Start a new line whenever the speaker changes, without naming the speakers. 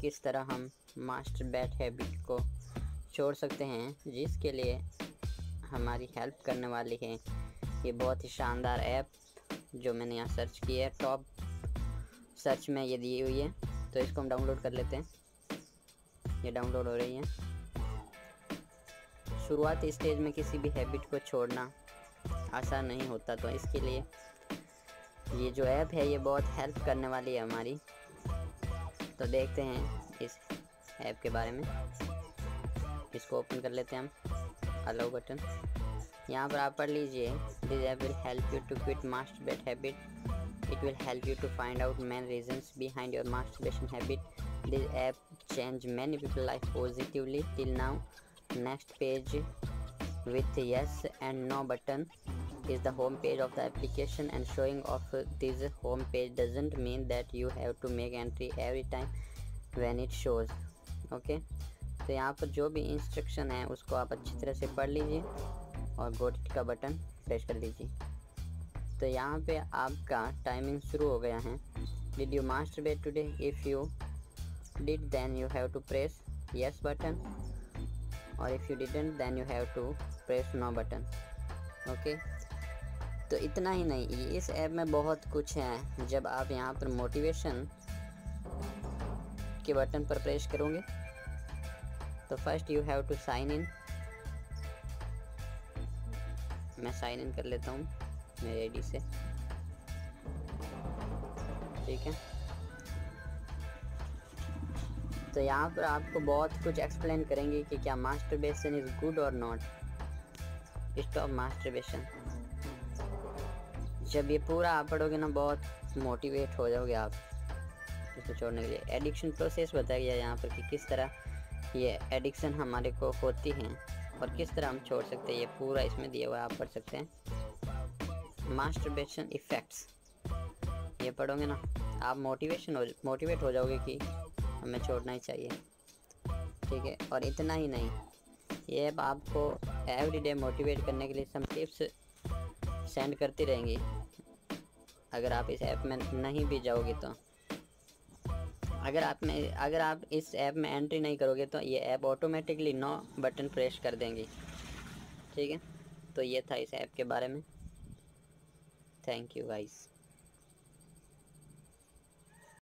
किस तरह हम मास्टर बैट हैबिट को छोड़ सकते हैं, जिसके लिए हमारी हेल्प करने वाली है। ये बहुत ही शानदार ऐप जो मैंने यहाँ सर्च की है। टॉप सर्च में ये दी हुई है तो इसको हम डाउनलोड कर लेते हैं। ये डाउनलोड हो रही है। शुरुआती स्टेज में किसी भी हैबिट को छोड़ना आसान नहीं होता तो इसके लिए ये जो ऐप है, ये बहुत हेल्प करने वाली है हमारी। तो देखते हैं इस ऐप के बारे में। इसको ओपन कर लेते हैं हम। अलाउ बटन यहाँ पर आप पढ़ लीजिए this app will help you to quit masturbate habit it will help you to find out main reasons behind your masturbation habit this app change many people life positively till now next page with yes and no button. Is the home page of the application and showing of this home page doesn't mean that you have to make entry every time when it shows okay okay? तो यहाँ पर जो भी instruction है, उसको आप अच्छी तरह से पढ़ लीजिए और गोट का बटन प्रेस कर लीजिए तो यहाँ पे आपका टाइमिंग शुरू हो गया है। Did you masturbate today if you did then you have to press yes button और if you didn't then you have to press no button okay तो इतना ही नहीं, इस ऐप में बहुत कुछ है। जब आप यहाँ पर मोटिवेशन के बटन पर प्रेस करोगे तो first you have to sign in मैं साइन इन कर लेता हूँ मेरे आईडी से। ठीक है? तो यहाँ पर आपको बहुत कुछ एक्सप्लेन करेंगे कि क्या masturbation is good or not stop masturbation जब ये पूरा आप पढ़ोगे ना, बहुत मोटिवेट हो जाओगे आप इसको छोड़ने के लिए। एडिक्शन प्रोसेस बताया गया यहाँ पर कि किस तरह ये एडिक्शन हमारे को होती हैं और किस तरह हम छोड़ सकते हैं, ये पूरा इसमें दिया हुआ आप पढ़ सकते हैं। मास्टरबेशन इफ़ेक्ट्स ये पढ़ोगे ना, आप मोटिवेशन हो मोटिवेट हो जाओगे कि हमें छोड़ना ही चाहिए। ठीक है, और इतना ही नहीं। ये आपको एवरीडे मोटिवेट करने के लिए सम टिप्स सेंड करती रहेंगी। अगर आप इस ऐप में नहीं भी जाओगे तो। अगर आप में, अगर आप इस ऐप में एंट्री नहीं करोगे तो ये app automatically no button press कर देंगी। ठीक है? तो ये था इस ऐप के बारे में। Thank you guys